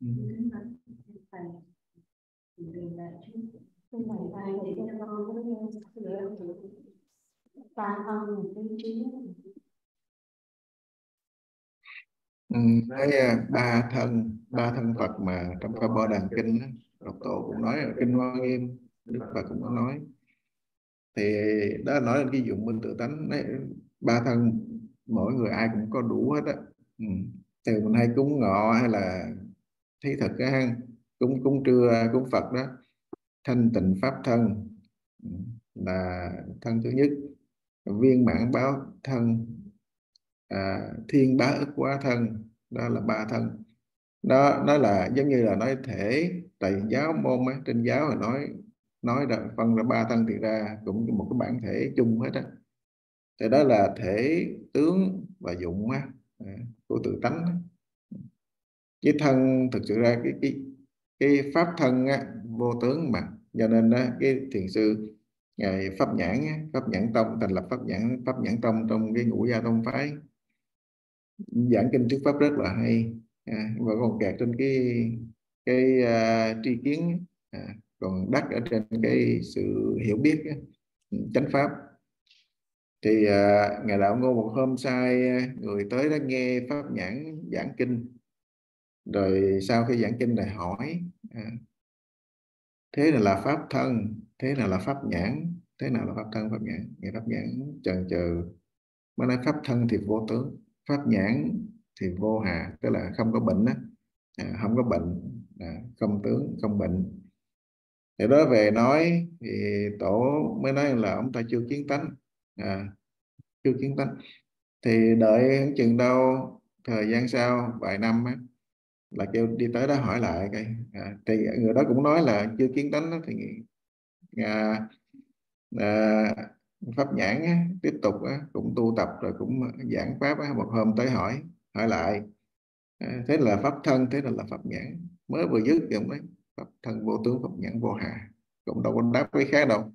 Ừ. Này Ừ, ba thân ba thân Phật mà trong Pháp Bo Đàn Kinh Độc Tổ cũng nói ở Kinh Hoa Nghiêm Đức Phật cũng có nói thì đó nói lên cái dụng minh tự tánh đấy, ba thân mỗi người ai cũng có đủ hết á ừ từ mình hay cúng ngọ hay là thí thực á cúng cúng trưa cúng Phật đó thanh tịnh pháp thân ừ, là thân thứ nhất. Viên mãn báo thân à, thiên bá ức quá thân đó là ba thân. Đó nó là giống như là nói thể tại giáo môn á, trên giáo là nói nói ra phân ra ba thân thì ra cũng một cái bản thể chung hết á. Thì đó là thể tướng và dụng á, Ừ, của tự tánh cái thân thực sự ra cái cái cái pháp thân á, vô tướng mà. Cho nên á, cái thiền sư ngài pháp nhãn á, pháp nhãn tông thành lập pháp nhãn pháp nhãn tông trong cái ngũ gia tông phái. Giảng kinh thuyết pháp rất là hay. À, và còn kẹt trên cái cái uh, tri kiến à, còn đắc ở trên cái sự hiểu biết chánh pháp thì à, ngài đạo ngô một hôm sai à, người tới đó nghe pháp nhãn giảng kinh. Rồi sau khi giảng kinh này hỏi à, thế nào là pháp thân? Thế nào là pháp nhãn? Thế nào là pháp thân? Pháp nhãn nghe pháp nhãn chần chờ mới nói pháp thân thì vô tướng pháp nhãn thì vô hà. Tức là không có bệnh đó à, không có bệnh à, không tướng không bệnh. Thì đó về nói thì tổ mới nói là ông ta chưa kiến tánh à, chưa kiến tánh thì đợi chừng đâu thời gian sau vài năm á, là kêu đi tới đó hỏi lại cái à, thì người đó cũng nói là chưa kiến tánh đó, thì à, à, pháp nhãn á, tiếp tục á, cũng tu tập rồi cũng giảng pháp á, một hôm tới hỏi hỏi lại. À, thế là pháp thân thế là là pháp nhãn. Mới vừa dứt thì ông đấy pháp thân vô tướng pháp nhãn vô hà cũng đâu có đáp cái khác đâu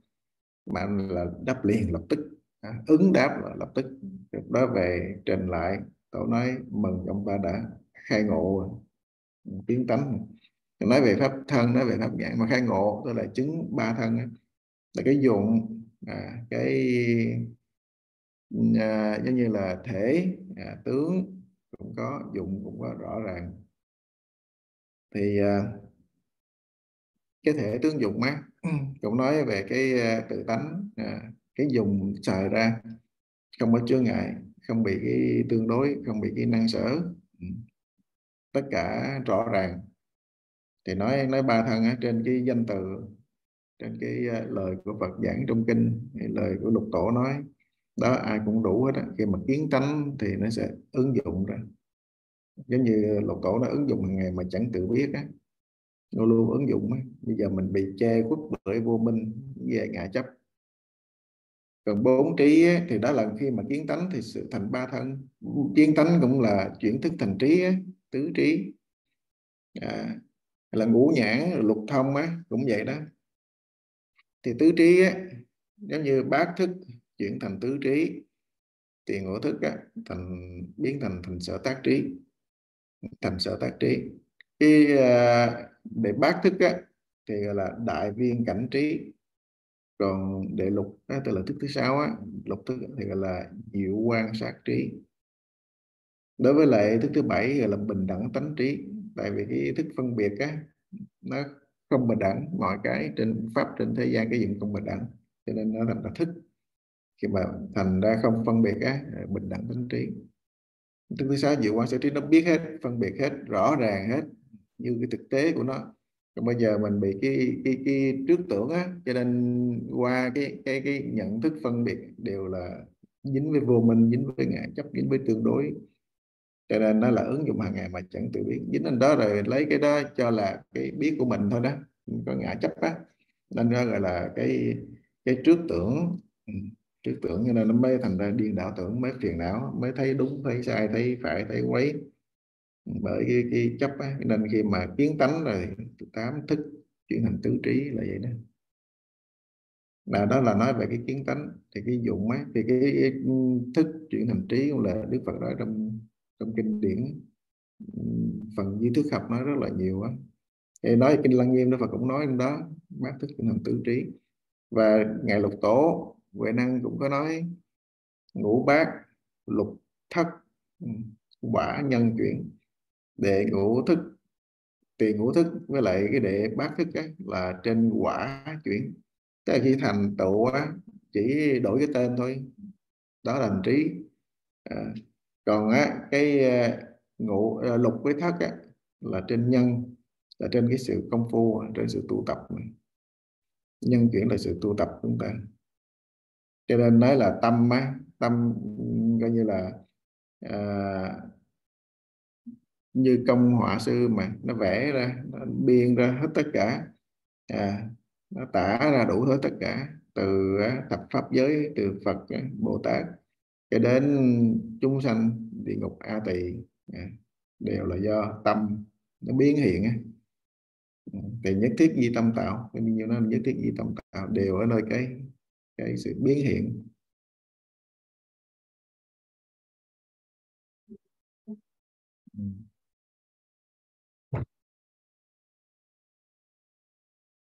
mà là đáp liền lập tức à, ứng đáp là lập tức. Lúc đó về trình lại tổ nói mừng ông ta đã khai ngộ tiến tánh. Nói về pháp thân nói về pháp nhãn mà khai ngộ tức là chứng ba thân là cái dụng à, cái à, giống như là thể à, tướng cũng có dụng cũng có rõ ràng. Thì à, cái thể tướng dụng á cũng nói về cái à, tự tánh à, cái dùng xài ra không có chứa ngại không bị cái tương đối không bị cái năng sở. Ừ. Tất cả rõ ràng. Thì nói nói ba thân á, trên cái danh từ trên cái ờ, lời của Phật giảng trong kinh lời của lục tổ nói đó ai cũng đủ hết á. Khi mà kiến tánh thì nó sẽ ứng dụng ra. Giống như lục tổ nó ứng dụng hàng ngày mà chẳng tự biết á. Nó luôn ứng dụng á. Bây giờ mình bị che khuất bởi vô minh về ngã chấp còn bốn trí ấy, thì đó là khi mà kiến tánh thì sự thành ba thân. Kiến tánh cũng là chuyển thức thành trí ấy, tứ trí. À, là ngũ nhãn lục thông á cũng vậy đó. Thì tứ trí ấy, giống như bát thức chuyển thành tứ trí thì ngũ thức á, thành biến thành thành sở tác trí thành sở tác trí. Cái à, để bát thức á, thì gọi là đại viên cảnh trí còn đệ lục á, tức là thức thứ sáu á, lục thức thì gọi là diệu quan sát trí. Đối với lại thức thứ bảy gọi là bình đẳng tánh trí tại vì cái thức phân biệt á nó không bình đẳng mọi cái trên pháp trên thế gian cái gì cũng không bình đẳng cho nên nó thành là thức. Khi mà thành ra không phân biệt á bình đẳng tánh trí. Thức thứ sáu diệu quan sát trí nó biết hết phân biệt hết rõ ràng hết như cái thực tế của nó còn bây giờ mình bị cái cái cái trước tưởng á, cho nên qua cái cái cái nhận thức phân biệt đều là dính với vô minh, dính với ngã chấp, dính với tương đối. Cho nên nó là ứng dụng hàng ngày mà chẳng tự biết. Dính lên đó rồi lấy cái đó cho là cái biết của mình thôi đó. Có ngã chấp á. Nên nó gọi là cái cái trước tưởng. Ừ, trước tưởng cho nên nó mới thành ra điên đạo tưởng, mới phiền não, mới thấy đúng, thấy sai, thấy phải, thấy quấy bởi cái, cái chấp á nên khi mà kiến tánh rồi tám thức chuyển thành tứ trí là vậy đó. Là đó là nói về cái kiến tánh thì cái dụng á thì cái, cái thức chuyển thành trí cũng là đức phật nói trong trong kinh điển. Phần di thức học nói rất là nhiều á. Thì nói kinh lăng nghiêm đức phật cũng nói trong đó bát thức chuyển thành tứ trí. Và ngài lục tổ huệ năng cũng có nói ngũ bát lục thất quả nhân chuyển đệ ngũ thức tiền ngũ thức với lại cái đệ bát thức á, là trên quả chuyển. Tức là khi thành tựu á, chỉ đổi cái tên thôi. Đó là hành trí. À, còn á cái à, ngũ à, lục với thất á, là trên nhân là trên cái sự công phu trên sự tu tập này. nhân chuyển là sự tu tập chúng ta. Cho nên nói là tâm á tâm coi như là à, như công họa sư mà nó vẽ ra nó biên ra hết tất cả. À, nó tả ra đủ hết tất cả từ thập pháp giới từ Phật Bồ Tát cho đến chúng sanh địa ngục a tỳ à, đều là do tâm nó biến hiện ừ, thì nhất thiết di tâm tạo như nó nhất thiết di tâm tạo đều ở nơi cái cái sự biến hiện. Ừ.